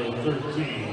Foul for number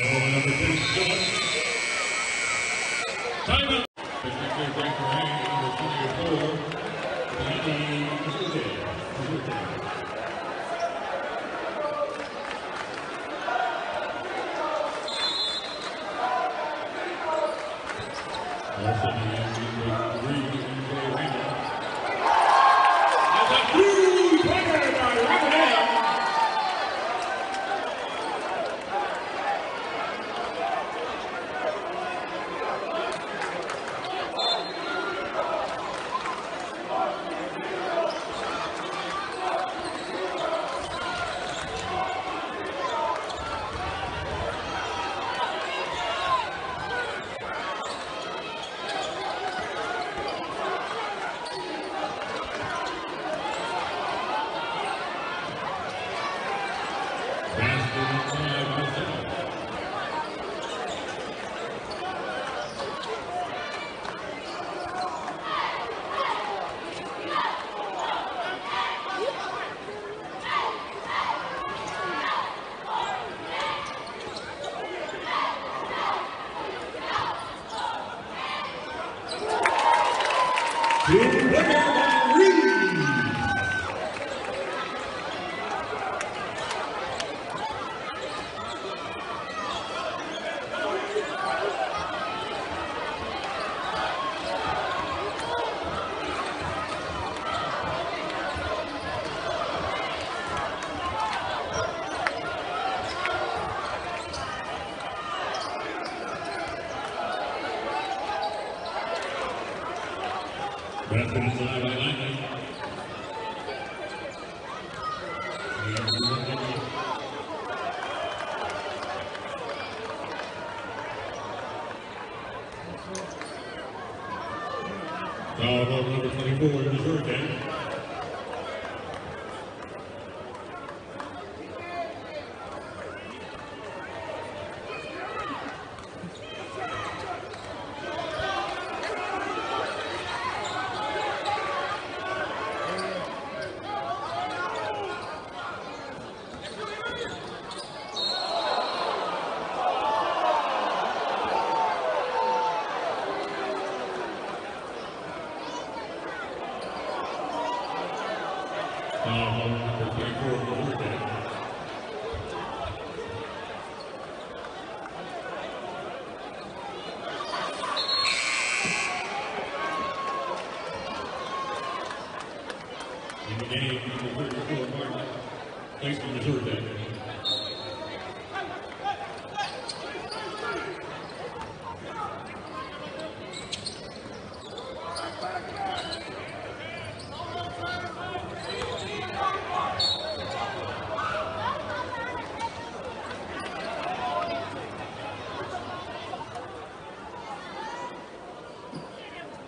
ball number 37. Timeout. Thanks for the tour, Dad.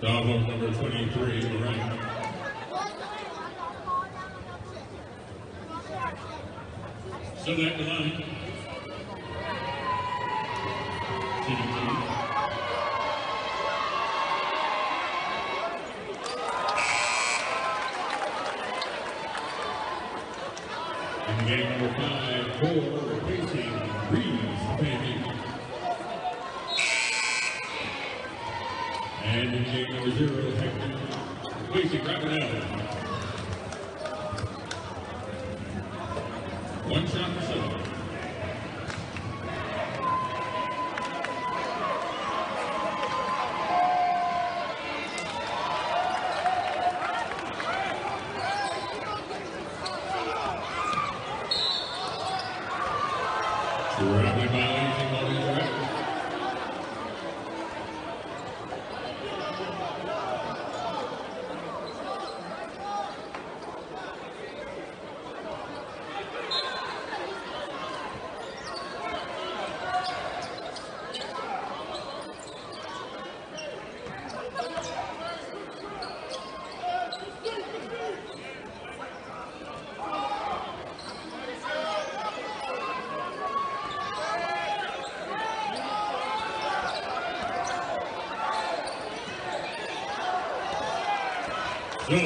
Dog number 23, Lorraine. So that line Rồi,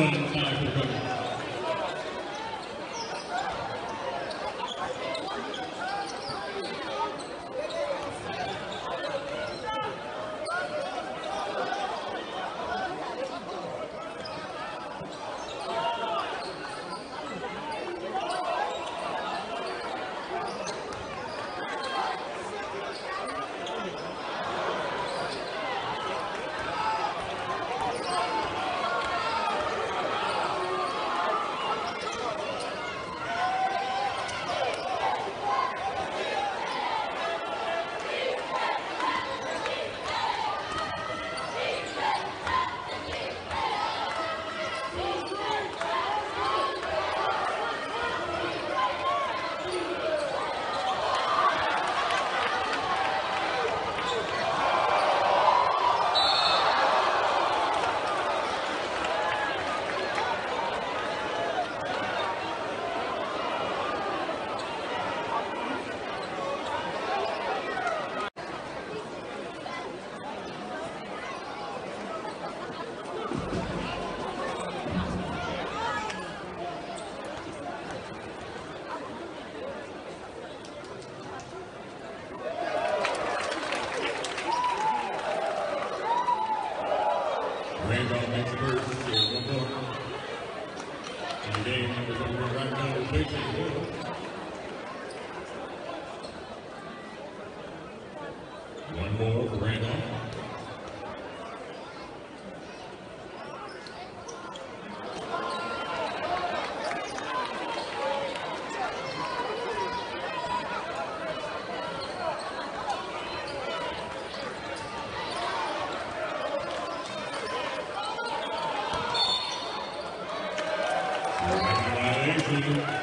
Thank you.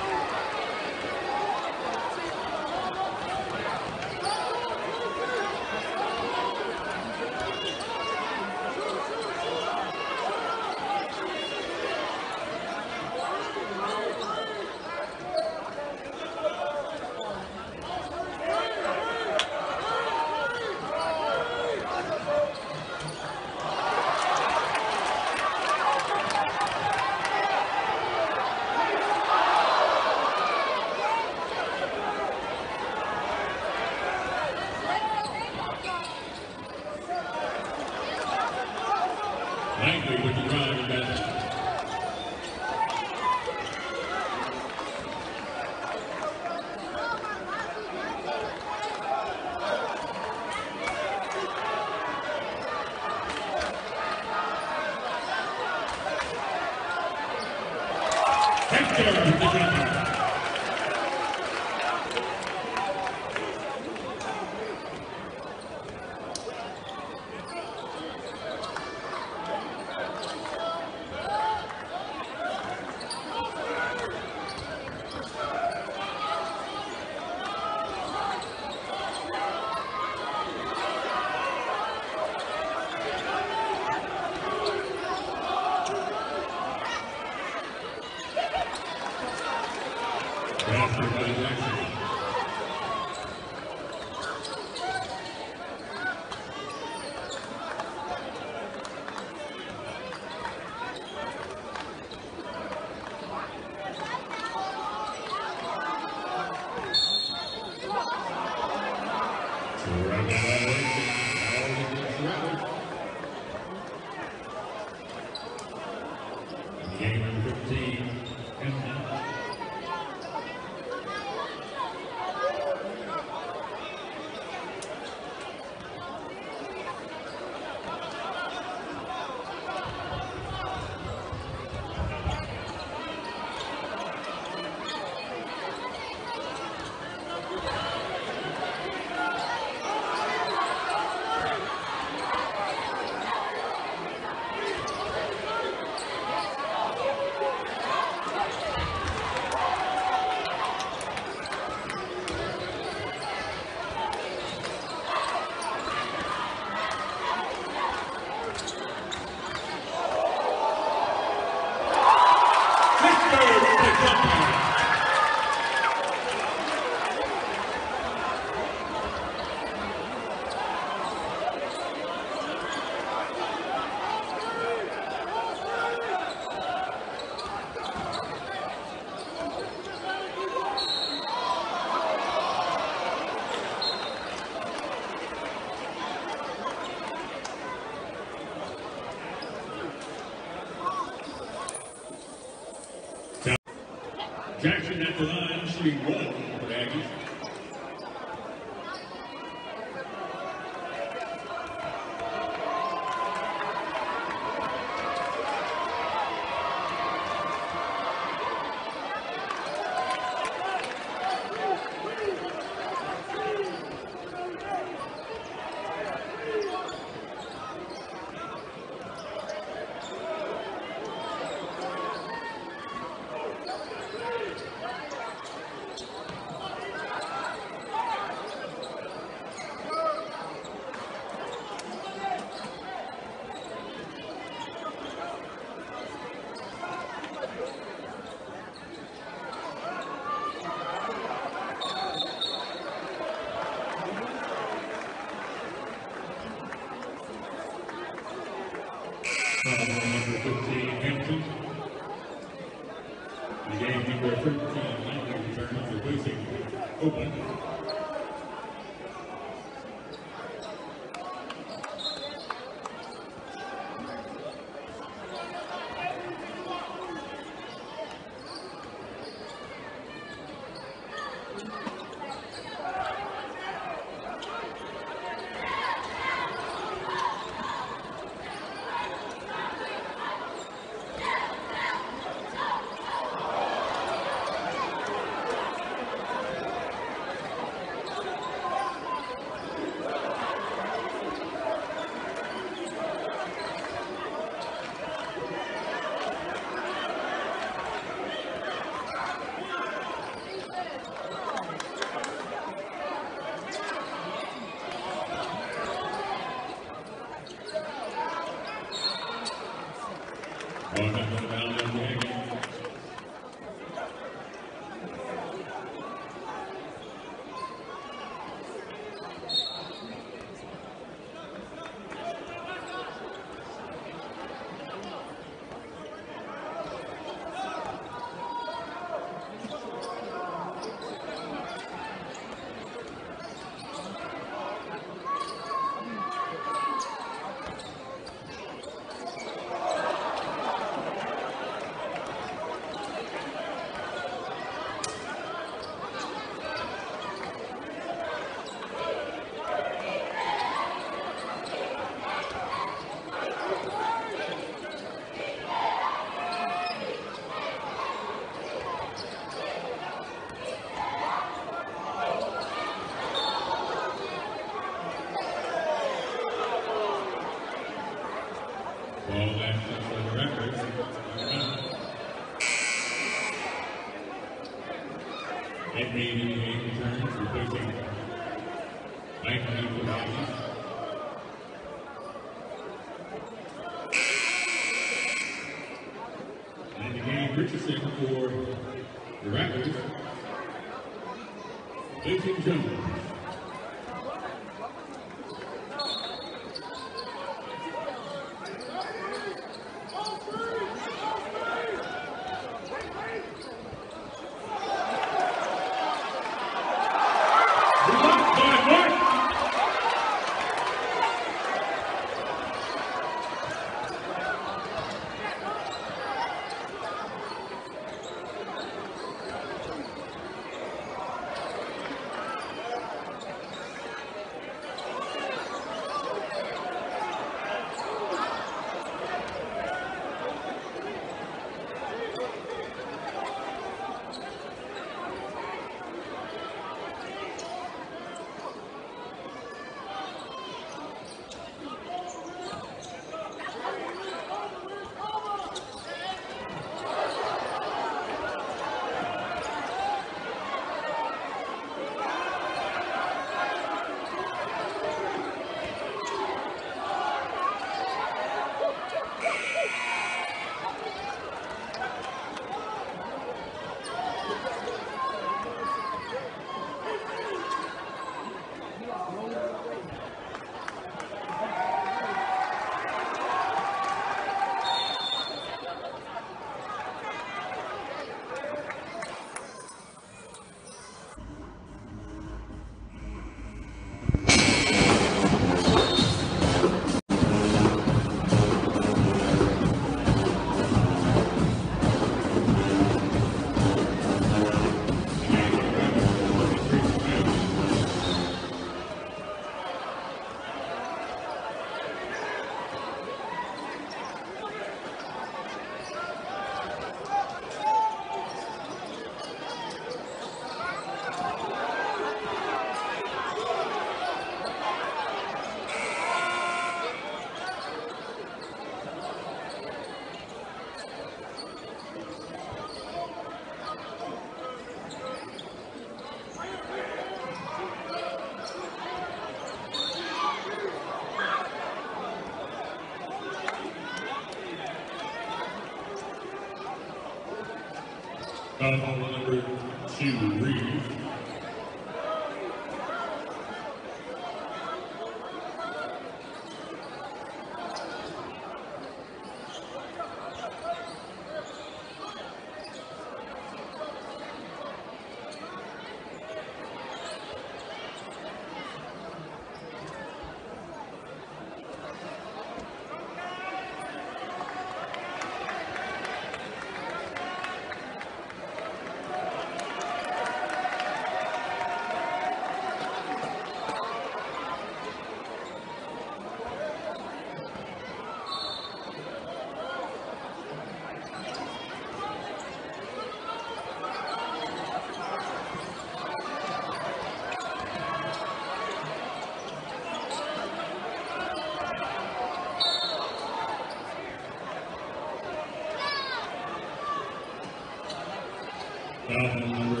Foul number 23.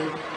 Calling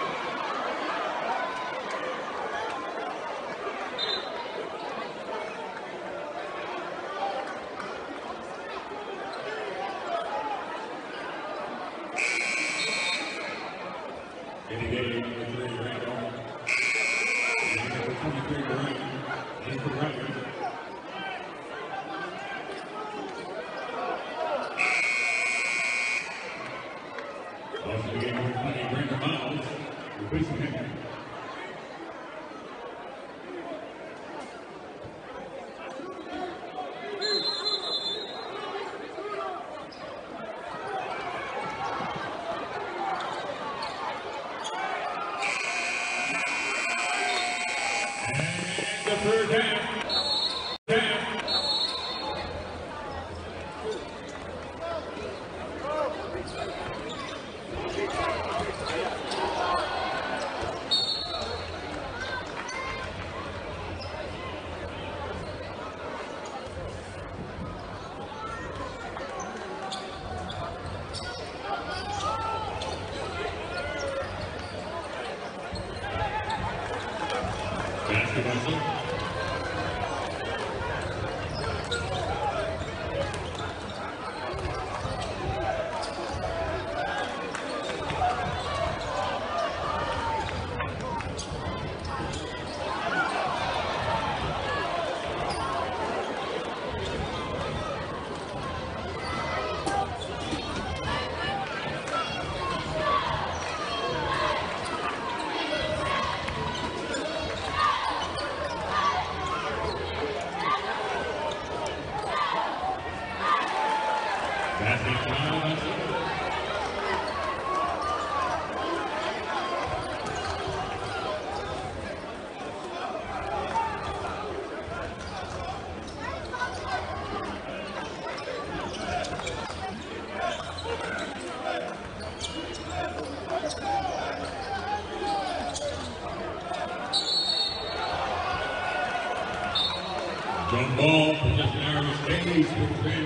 area stays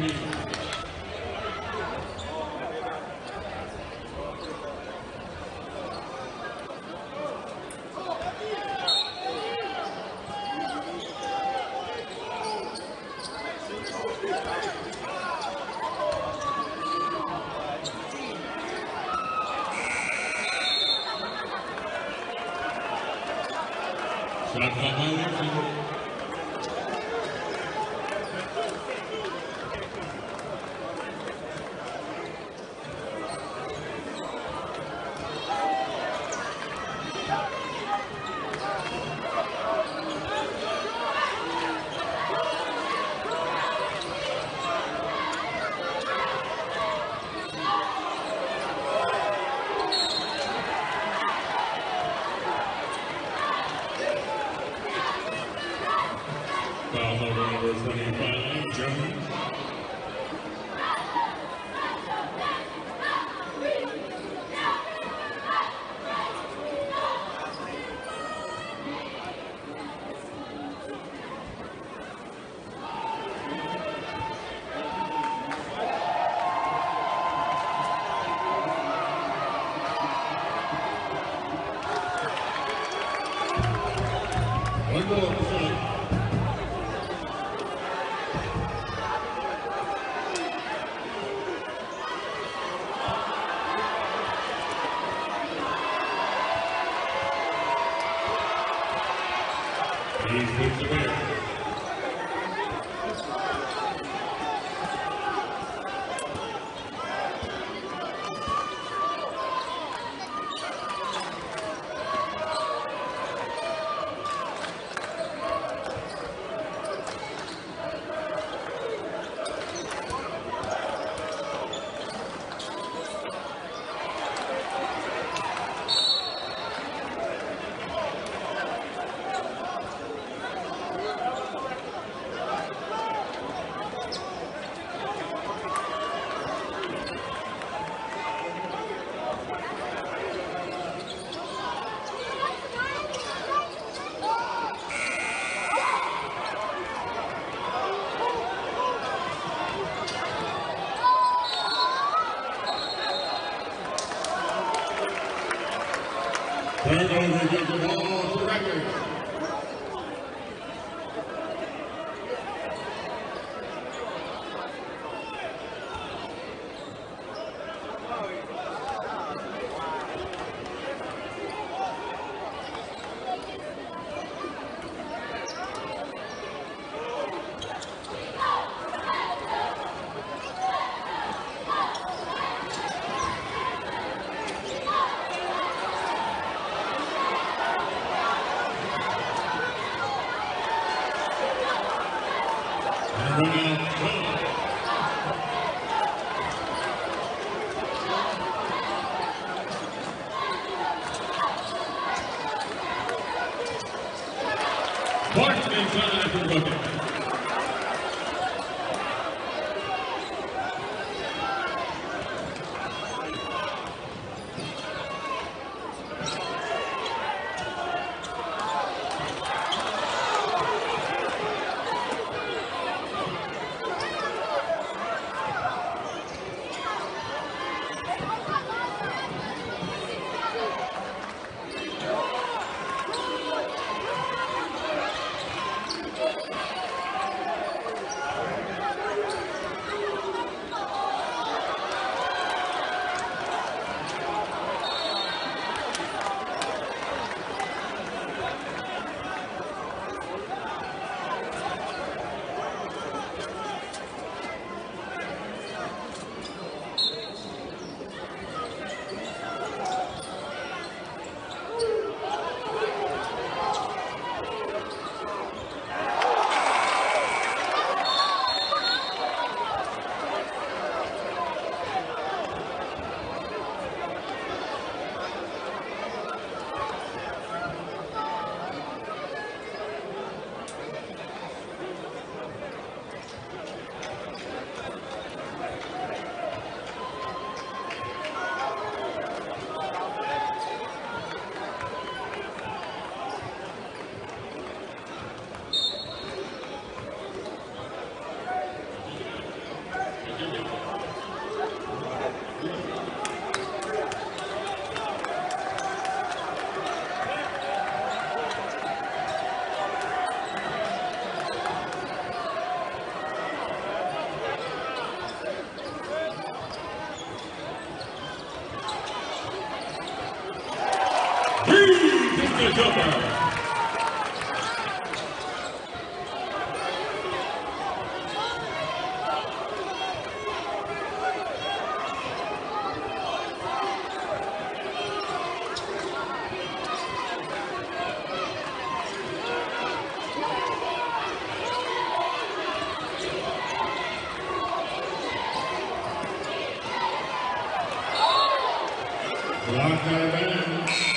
Rock,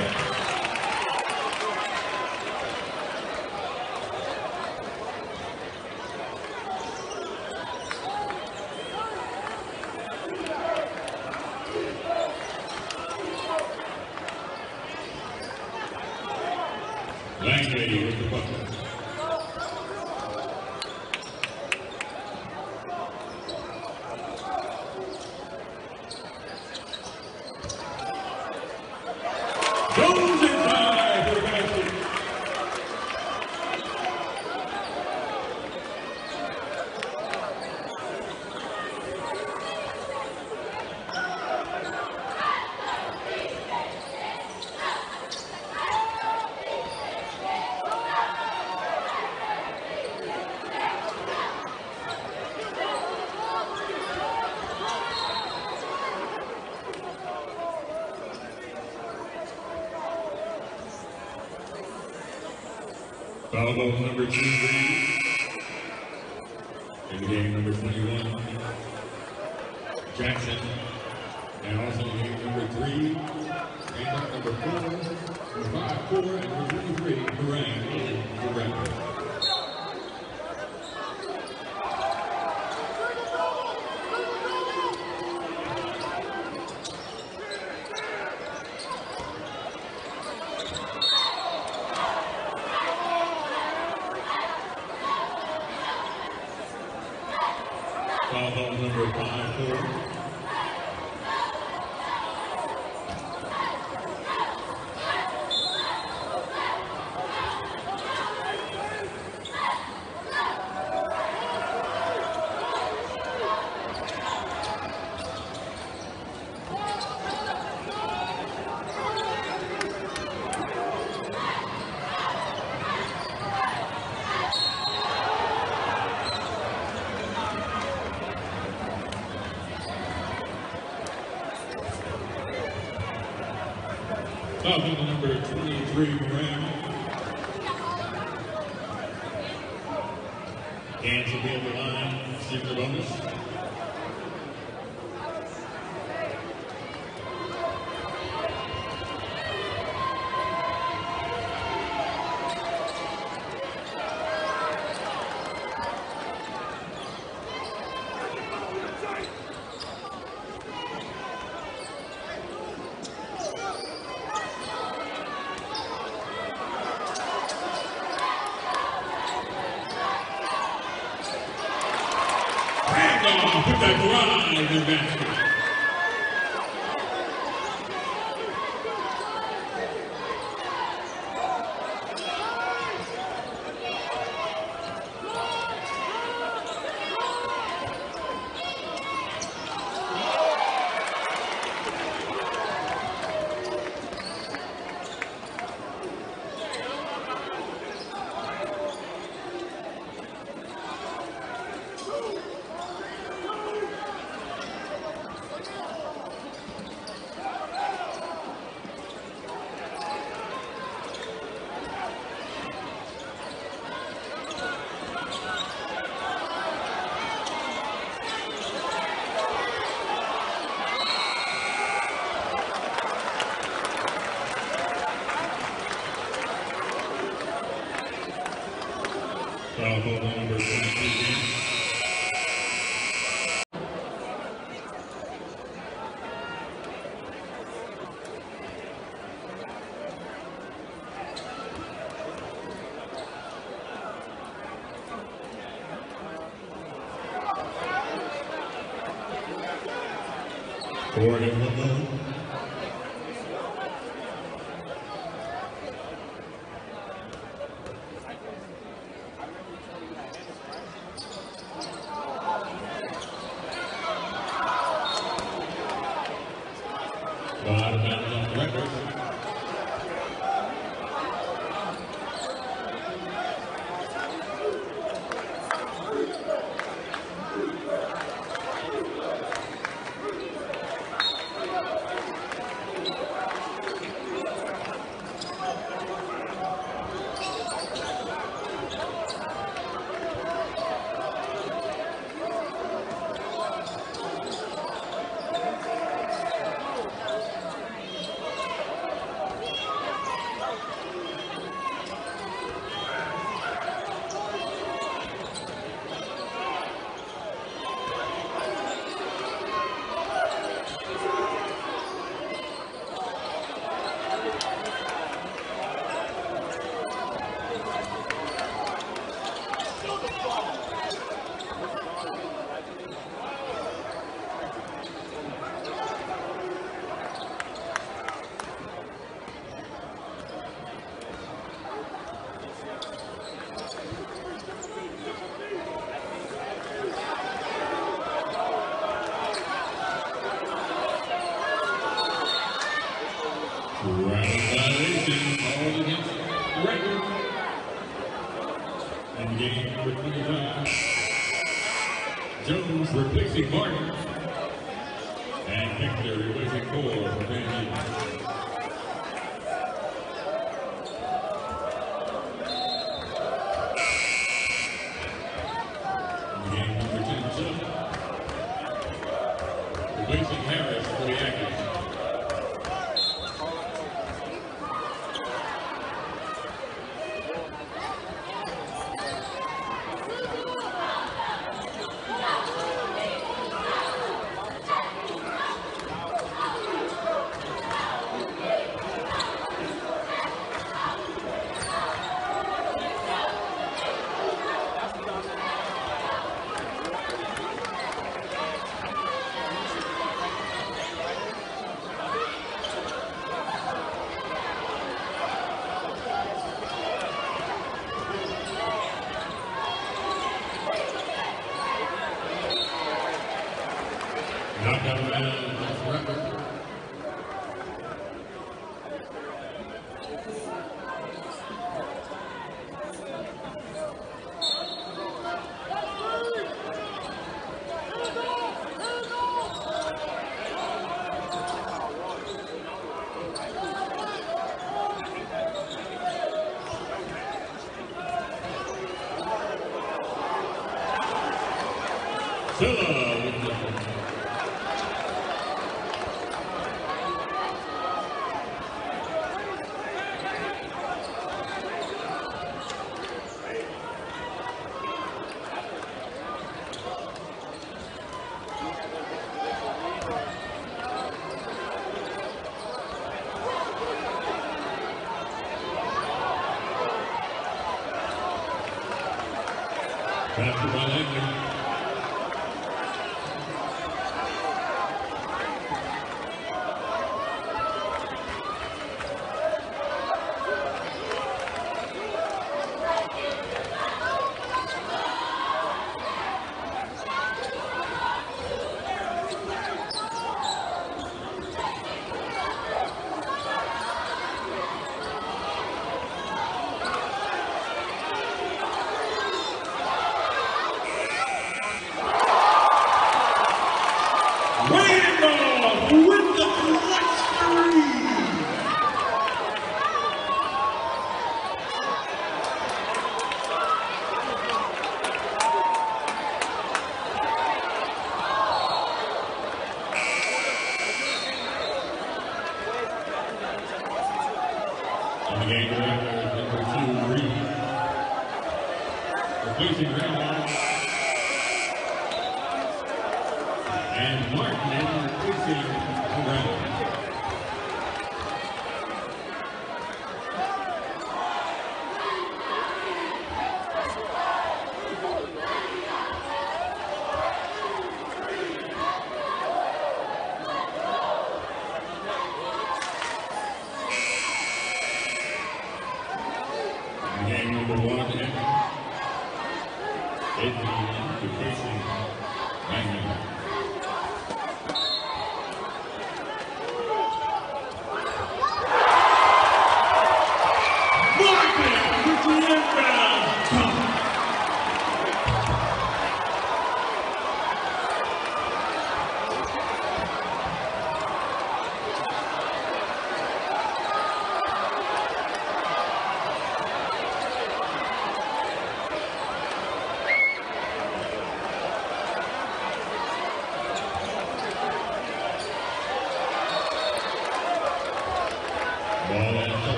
Ball number two, Ford and Woodlawn. Ball out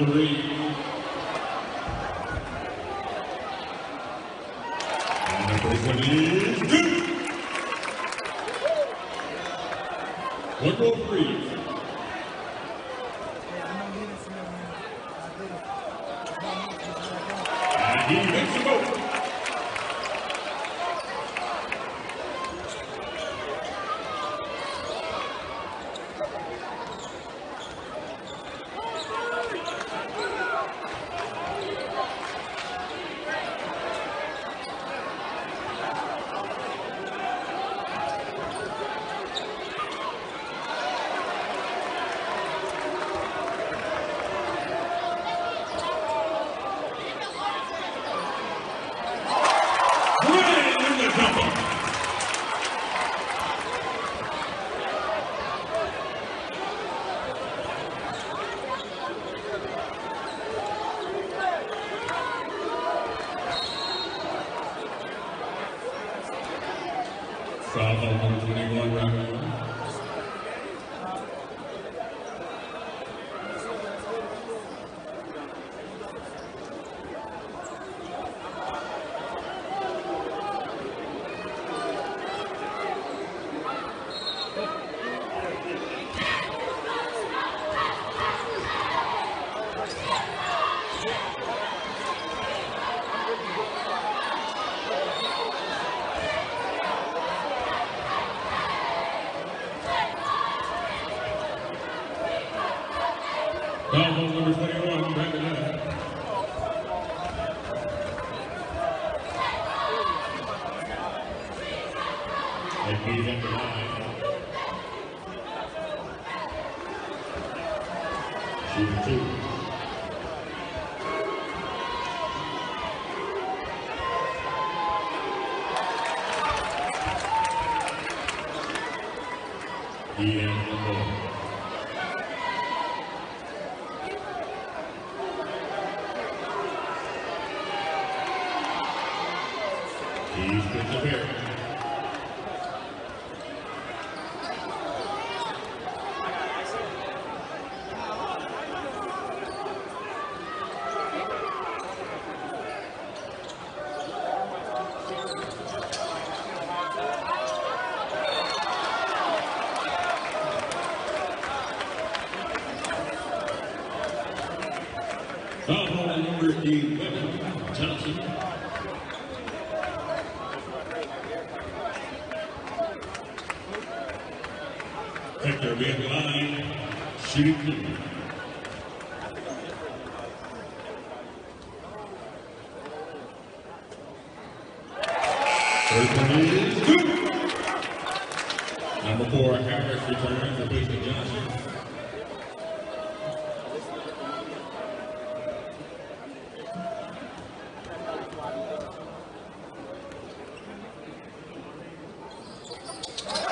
of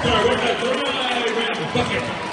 Drive bucket.